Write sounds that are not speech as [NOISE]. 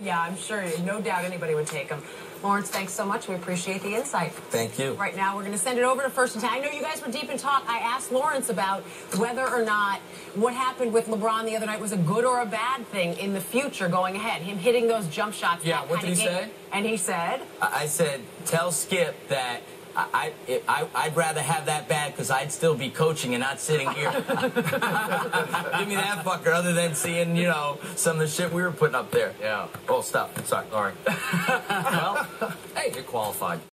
Yeah, I'm sure. No doubt anybody would take them. Lawrence, thanks so much. We appreciate the insight. Thank you. Right now, we're going to send it over to First and Ten. I know you guys were deep in talk. I asked Lawrence about whether or not what happened with LeBron the other night was a good or a bad thing in the future going ahead. Him hitting those jump shots. Yeah, what did he game. say? And he said, I said, tell Skip that I, I, I'd rather have that bad because I'd still be coaching and not sitting here. [LAUGHS] Give me that fucker, other than seeing, you know, some of the shit we were putting up there. Yeah. Oh, stop. Sorry. All right. [LAUGHS] well, hey, you're qualified.